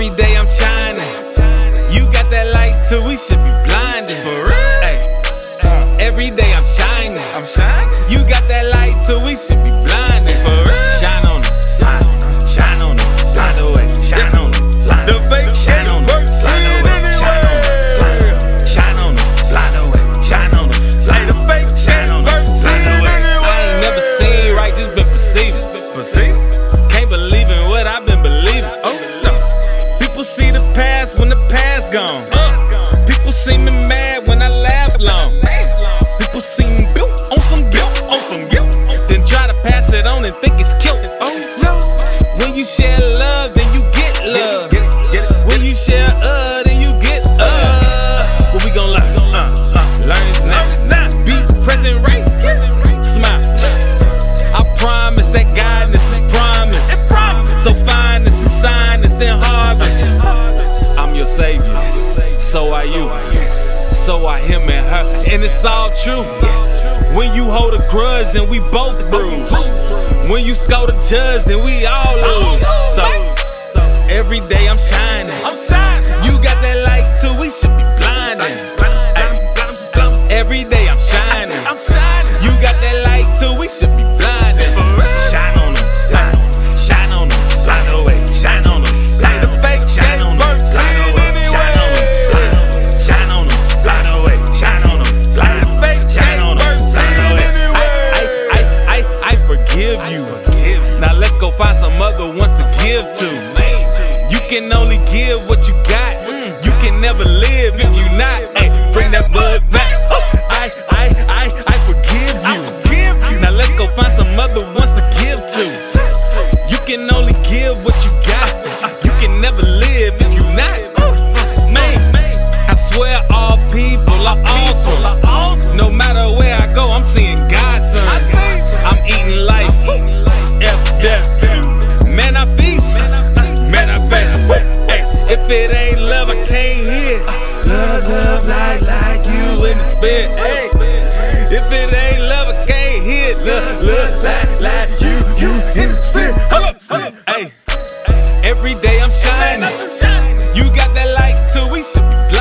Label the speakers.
Speaker 1: Every day I'm shining. You got that light too, we should be blinded.
Speaker 2: For real?
Speaker 1: Ay.
Speaker 2: Uh.
Speaker 1: Every day I'm
Speaker 2: shining. I'm
Speaker 1: shining. You got that light too, we
Speaker 2: should
Speaker 1: be blinded. Savior. So are you. So are him and her. And it's all true. When you hold a grudge, then we both bruise. When you score the judge, then we all lose. So every day I'm shining.
Speaker 2: I'm shining.
Speaker 1: Give to. You can only give what you got. You can never live if you not. Hey, bring that blood back. Oh, I, I, I, I forgive. You. Now let's go find some other ones to give to. You can only give what you got. Love like like you in the spin. Hey, if it ain't love, I can't hit. Love love like like you, you in the spit. Hold up, hold up. Hey, every day I'm shining. You got that light too. We should be.